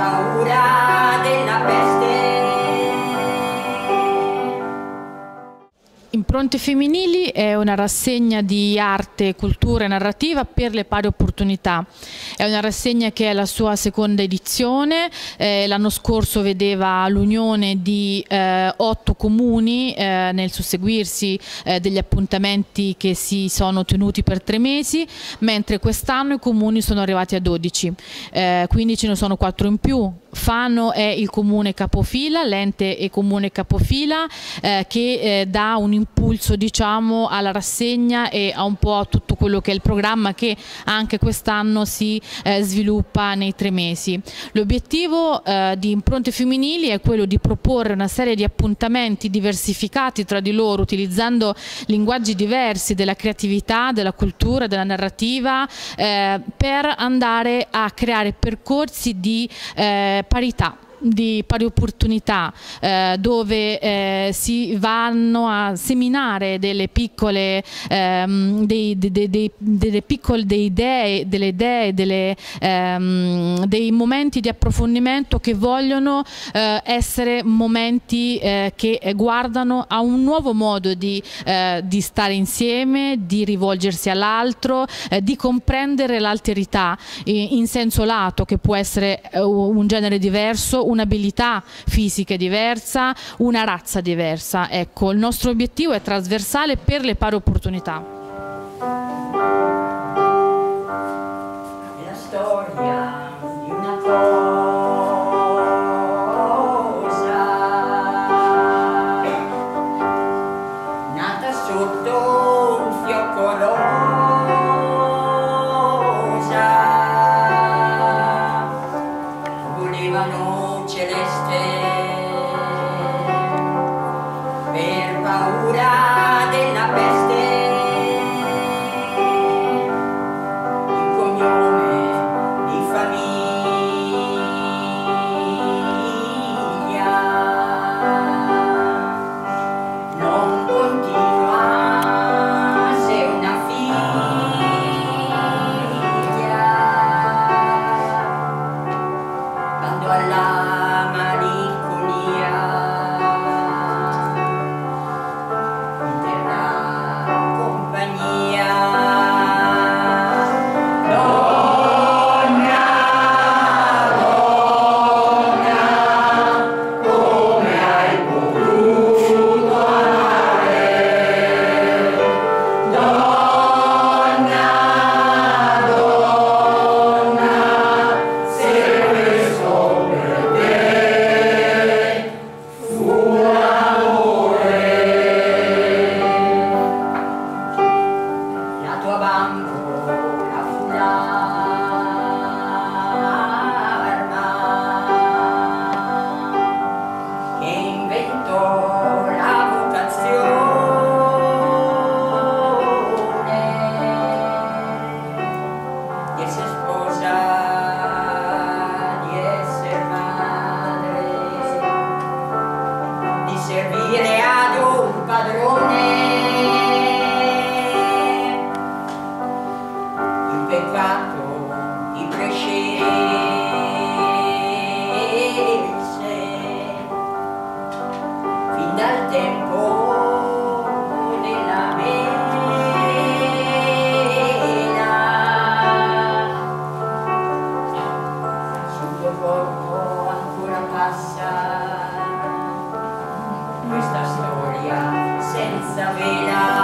paura della peste Impronte femminili è una rassegna di arte, cultura e narrativa per le pari opportunità. È una rassegna che è la sua seconda edizione, eh, l'anno scorso vedeva l'unione di eh, otto comuni eh, nel susseguirsi eh, degli appuntamenti che si sono tenuti per tre mesi, mentre quest'anno i comuni sono arrivati a 12, eh, quindi ce ne sono quattro in più. Fano è il comune capofila, l'ente e comune capofila eh, che dà un impulso diciamo alla rassegna e a un po' a tutto quello che è il programma che anche quest'anno si eh, sviluppa nei tre mesi. L'obiettivo eh, di Impronte Femminili è quello di proporre una serie di appuntamenti diversificati tra di loro utilizzando linguaggi diversi della creatività, della cultura, della narrativa eh, per andare a creare percorsi di eh, parità di pari opportunità eh, dove eh, si vanno a seminare delle piccole, ehm, dei, dei, dei, delle piccole dei idee, delle idee, delle, ehm, dei momenti di approfondimento che vogliono eh, essere momenti eh, che guardano a un nuovo modo di, eh, di stare insieme, di rivolgersi all'altro, eh, di comprendere l'alterità in senso lato che può essere un genere diverso, un'abilità fisica diversa, una razza diversa. Ecco, il nostro obiettivo è trasversale per le pari opportunità. la storia di una cosa servire ad un padrone. primavera.